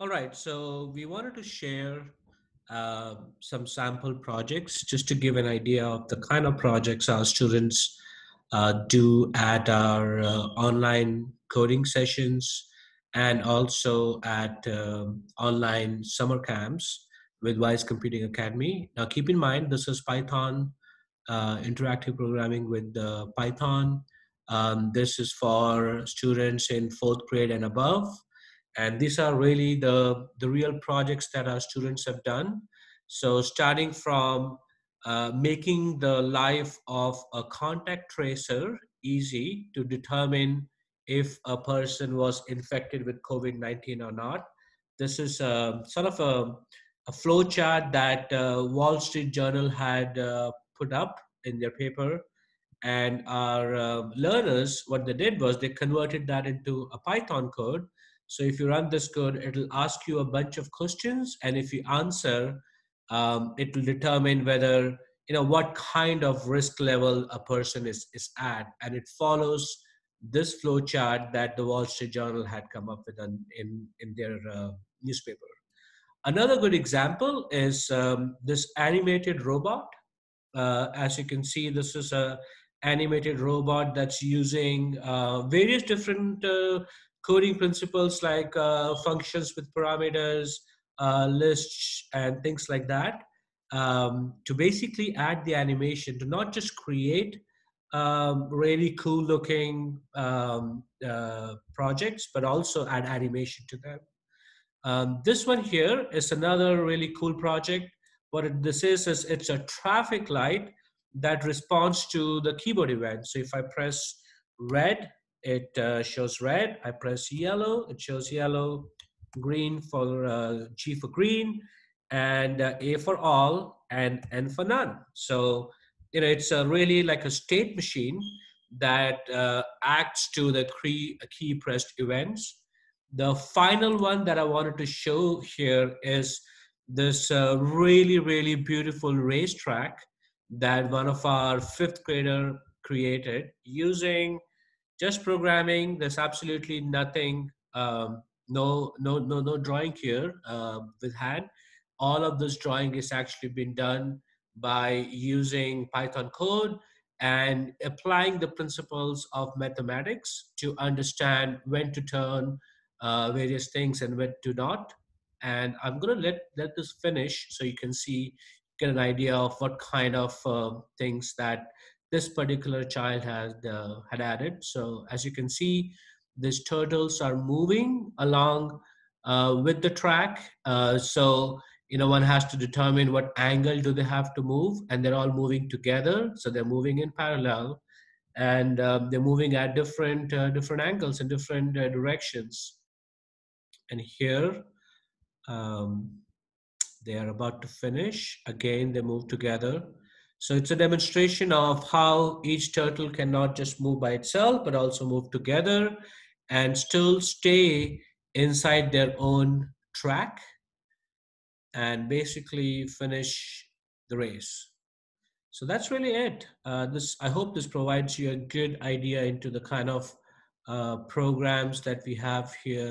All right, so we wanted to share uh, some sample projects just to give an idea of the kind of projects our students uh, do at our uh, online coding sessions and also at um, online summer camps with Wize Computing Academy. Now, keep in mind, this is Python uh, interactive programming with Python. Um, this is for students in fourth grade and above and these are really the the real projects that our students have done. So starting from uh, making the life of a contact tracer easy to determine if a person was infected with covid-19 or not. This is a, uh, sort of a, a flow chart that uh, wall street journal had uh, put up in their paper. And our uh, learners what they did was they converted that into a python code so if you run this code, it'll ask you a bunch of questions, and if you answer, um, it will determine whether you know what kind of risk level a person is is at, and it follows this flow chart that the Wall Street Journal had come up with in in, in their uh, newspaper. Another good example is um, this animated robot. Uh, as you can see, this is a animated robot that's using uh, various different uh, coding principles like uh, functions with parameters, uh, lists, and things like that um, to basically add the animation to not just create um, really cool looking um, uh, projects, but also add animation to them. Um, this one here is another really cool project. What this is, is it's a traffic light that responds to the keyboard event. So if I press red, it uh, shows red. I press yellow, it shows yellow, green for uh, G for green, and uh, A for all, and N for none. So, you know, it's a really like a state machine that uh, acts to the key, key pressed events. The final one that I wanted to show here is this uh, really, really beautiful racetrack that one of our fifth grader created using just programming. There's absolutely nothing, um, no, no, no, no drawing here uh, with hand. All of this drawing is actually been done by using Python code and applying the principles of mathematics to understand when to turn uh, various things and when to not. And I'm going to let, let this finish so you can see, get an idea of what kind of uh, things that this particular child had uh, had added. So as you can see, these turtles are moving along uh, with the track. Uh, so you know one has to determine what angle do they have to move, and they're all moving together. So they're moving in parallel, and um, they're moving at different uh, different angles and different uh, directions. And here. Um, they are about to finish. Again, they move together so it's a demonstration of how each turtle can not just move by itself, but also move together and still stay inside their own track and basically finish the race. So that's really it. Uh, this I hope this provides you a good idea into the kind of uh, programs that we have here.